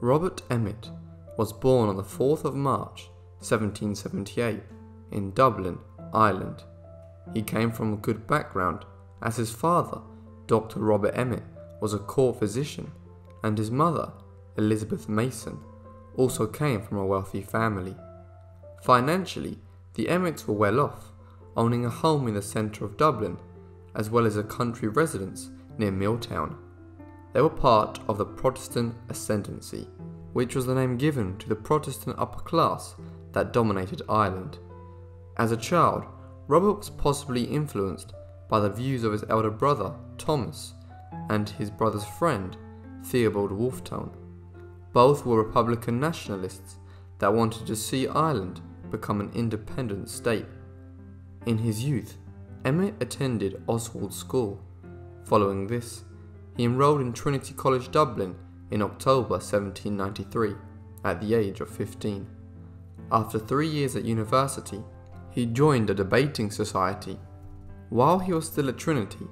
Robert Emmet was born on the 4th of March 1778 in Dublin, Ireland. He came from a good background as his father, Dr. Robert Emmet, was a court physician and his mother, Elizabeth Mason, also came from a wealthy family. Financially, the Emmets were well off, owning a home in the centre of Dublin, as well as a country residence near Milltown. They were part of the Protestant Ascendancy, which was the name given to the Protestant upper class that dominated Ireland. As a child, Robert was possibly influenced by the views of his elder brother, Thomas, and his brother's friend, Theobald Wolfe Tone. Both were Republican nationalists that wanted to see Ireland become an independent state. In his youth, Emmet attended Oswald School. Following this, he enrolled in Trinity College Dublin in October 1793 at the age of 15. After three years at university, he joined a debating society. While he was still at Trinity,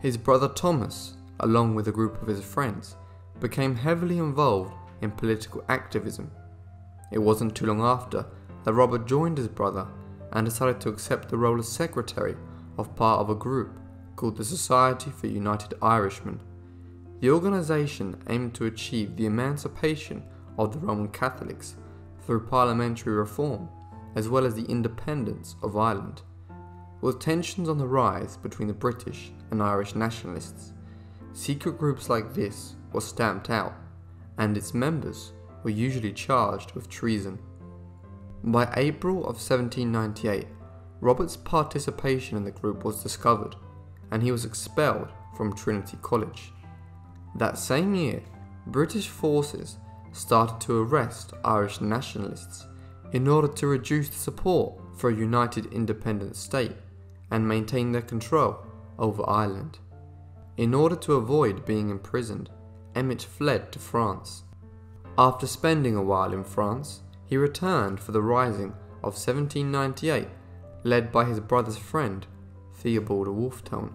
his brother Thomas, along with a group of his friends, became heavily involved in political activism. It wasn't too long after that Robert joined his brother and decided to accept the role as secretary of part of a group called the Society for United Irishmen. The organisation aimed to achieve the emancipation of the Roman Catholics through parliamentary reform, as well as the independence of Ireland. With tensions on the rise between the British and Irish nationalists, secret groups like this were stamped out, and its members were usually charged with treason. By April of 1798, Robert's participation in the group was discovered, and he was expelled from Trinity College. That same year, British forces started to arrest Irish nationalists in order to reduce the support for a united independent state and maintain their control over Ireland. In order to avoid being imprisoned, Emmet fled to France. After spending a while in France, he returned for the rising of 1798, led by his brother's friend, Theobald Wolfe Tone.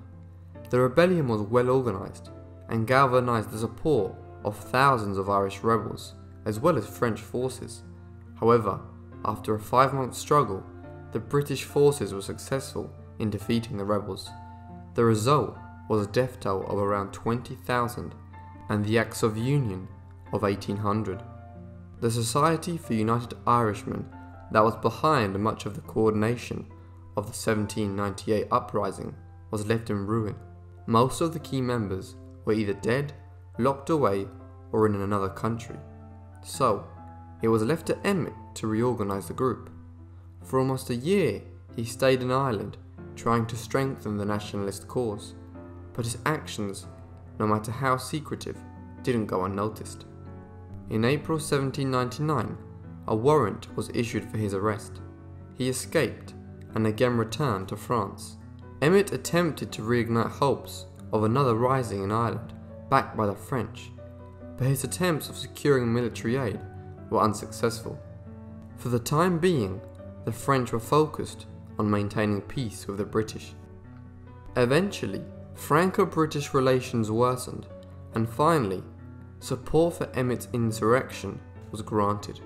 The rebellion was well organised and galvanised the support of thousands of Irish rebels, as well as French forces. However, after a five month struggle, the British forces were successful in defeating the rebels. The result was a death toll of around 20,000 and the Acts of Union of 1800. The Society for United Irishmen that was behind much of the coordination of the 1798 uprising was left in ruin. Most of the key members were either dead, locked away, or in another country. So, it was left to Emmet to reorganise the group. For almost a year, he stayed in Ireland, trying to strengthen the nationalist cause, but his actions, no matter how secretive, didn't go unnoticed. In April 1799, a warrant was issued for his arrest. He escaped and again returned to France. Emmet attempted to reignite hopes of another rising in Ireland, backed by the French, but his attempts of securing military aid were unsuccessful. For the time being, the French were focused on maintaining peace with the British. Eventually, Franco British relations worsened, and finally, support for Emmet's insurrection was granted.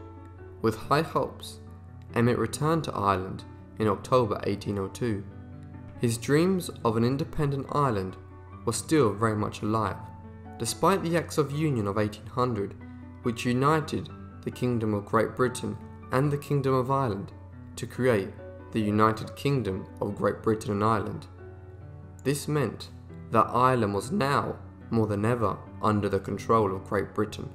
With high hopes, Emmet returned to Ireland in October 1802. His dreams of an independent Ireland were still very much alive, despite the Acts of Union of 1800, which united the Kingdom of Great Britain and the Kingdom of Ireland to create the United Kingdom of Great Britain and Ireland. This meant that Ireland was now, more than ever, under the control of Great Britain.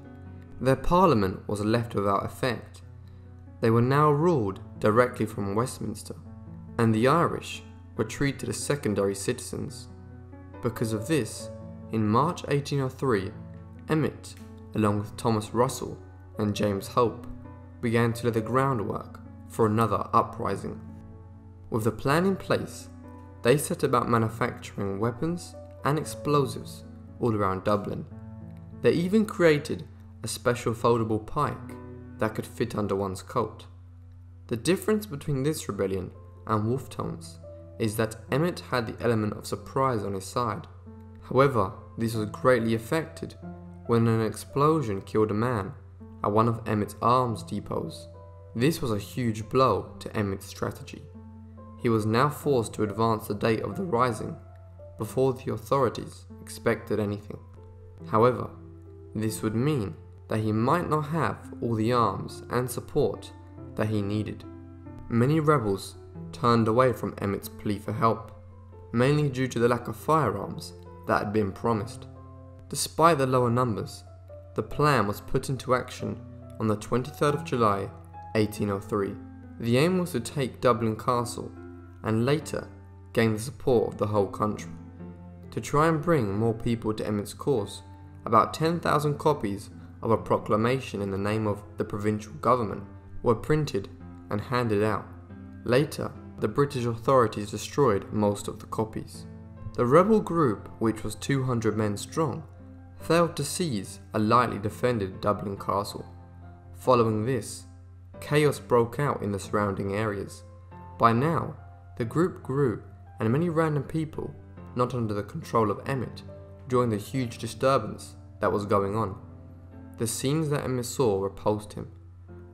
Their parliament was left without effect. They were now ruled directly from Westminster, and the Irish were treated as secondary citizens. Because of this, in March 1803, Emmet, along with Thomas Russell and James Hope, began to lay the groundwork for another uprising. With the plan in place, they set about manufacturing weapons and explosives all around Dublin. They even created a special foldable pike that could fit under one's coat. The difference between this rebellion and Wolfe Tone's is that Emmet had the element of surprise on his side. However, this was greatly affected when an explosion killed a man at one of Emmet's arms depots. This was a huge blow to Emmet's strategy. He was now forced to advance the date of the rising before the authorities expected anything. However, this would mean that he might not have all the arms and support that he needed. Many rebels turned away from Emmet's plea for help, mainly due to the lack of firearms that had been promised. Despite the lower numbers, the plan was put into action on the 23rd of July 1803. The aim was to take Dublin Castle and later gain the support of the whole country. To try and bring more people to Emmet's cause, about 10,000 copies of a proclamation in the name of the provincial government were printed and handed out. Later, the British authorities destroyed most of the copies. The rebel group, which was 200 men strong, failed to seize a lightly defended Dublin castle. Following this, chaos broke out in the surrounding areas. By now, the group grew and many random people, not under the control of Emmet, joined the huge disturbance that was going on. The scenes that Emmet saw repulsed him.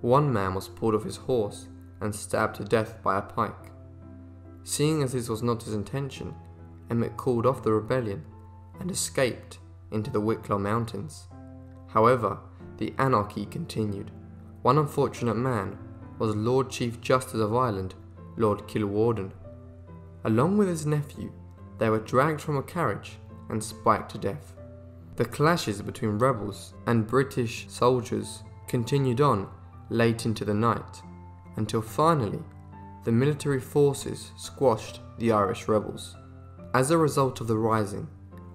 One man was pulled off his horse and stabbed to death by a pike. Seeing as this was not his intention, Emmet called off the rebellion and escaped into the Wicklow Mountains. However, the anarchy continued. One unfortunate man was Lord Chief Justice of Ireland, Lord Kilwarden. Along with his nephew, they were dragged from a carriage and spiked to death. The clashes between rebels and British soldiers continued on late into the night until finally the military forces squashed the Irish rebels. As a result of the rising,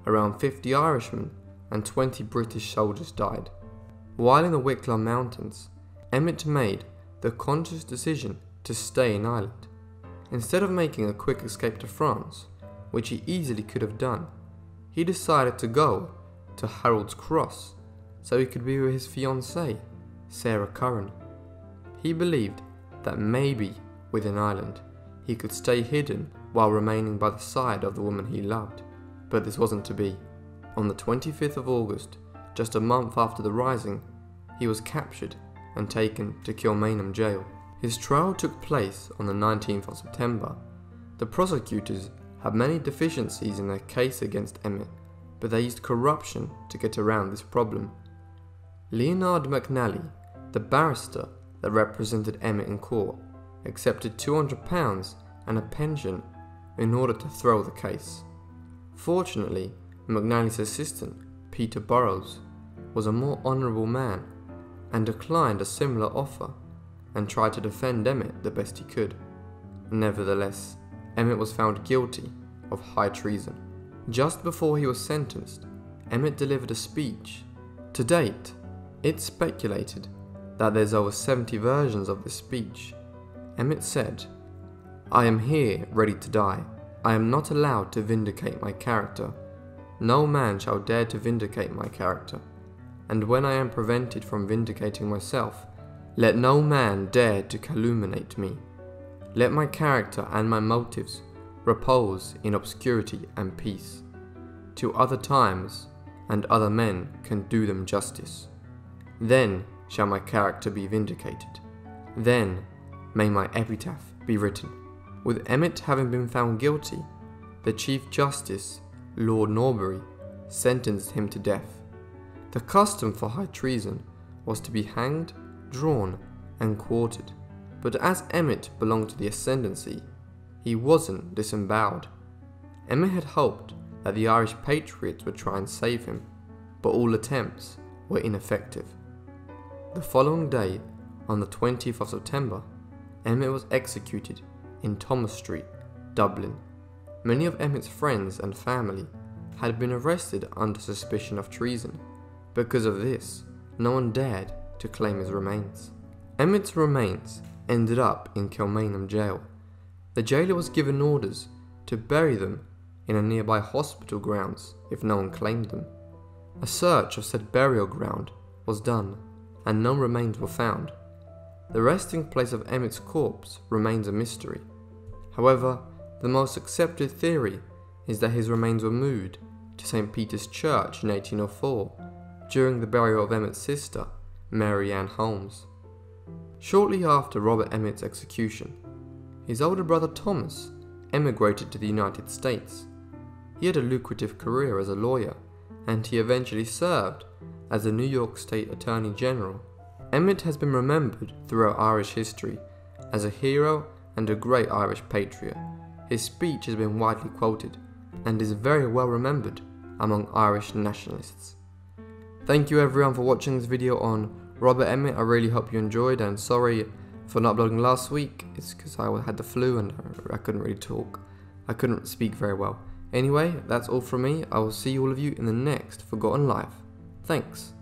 around 50 Irishmen and 20 British soldiers died. While in the Wicklow Mountains, Emmet made the conscious decision to stay in Ireland. Instead of making a quick escape to France, which he easily could have done, he decided to go to Harold's Cross so he could be with his fiancée, Sarah Curran. He believed that maybe within Ireland he could stay hidden while remaining by the side of the woman he loved. But this wasn't to be. On the 25th of August, just a month after the rising, he was captured and taken to Kilmainham jail. His trial took place on the 19th of September. The prosecutors had many deficiencies in their case against Emmet, but they used corruption to get around this problem. Leonard McNally, the barrister that represented Emmet in court, accepted £200 and a pension in order to throw the case. Fortunately, McNally's assistant, Peter Burrowes, was a more honourable man and declined a similar offer and tried to defend Emmet the best he could. Nevertheless, Emmet was found guilty of high treason. Just before he was sentenced, Emmet delivered a speech. To date, it's speculated that there's over 70 versions of this speech. Emmet said, I am here ready to die. I am not allowed to vindicate my character. No man shall dare to vindicate my character. And when I am prevented from vindicating myself, let no man dare to calumniate me. Let my character and my motives repose in obscurity and peace. Till other times and other men can do them justice. Then shall my character be vindicated. Then may my epitaph be written. With Emmet having been found guilty, the Chief Justice, Lord Norbury, sentenced him to death. The custom for high treason was to be hanged, drawn, and quartered, but as Emmet belonged to the ascendancy, he wasn't disemboweled. Emmet had hoped that the Irish patriots would try and save him, but all attempts were ineffective. The following day, on the 20th of September, Emmet was executed in Thomas Street, Dublin. Many of Emmet's friends and family had been arrested under suspicion of treason. Because of this, no one dared to claim his remains. Emmet's remains ended up in Kilmainham jail. The jailer was given orders to bury them in a nearby hospital grounds if no one claimed them. A search of said burial ground was done, and no remains were found. The resting place of Emmet's corpse remains a mystery. However, the most accepted theory is that his remains were moved to St. Peter's Church in 1804 during the burial of Emmet's sister, Mary Ann Holmes. Shortly after Robert Emmet's execution, his older brother Thomas emigrated to the United States. He had a lucrative career as a lawyer, and he eventually served as the New York State Attorney General. Emmet has been remembered throughout Irish history as a hero and a great Irish patriot. His speech has been widely quoted and is very well remembered among Irish nationalists. Thank you everyone for watching this video on Robert Emmet. I really hope you enjoyed and sorry for not uploading last week. It's because I had the flu and I couldn't really talk. I couldn't speak very well. Anyway, that's all from me. I will see all of you in the next Forgotten Life. Thanks.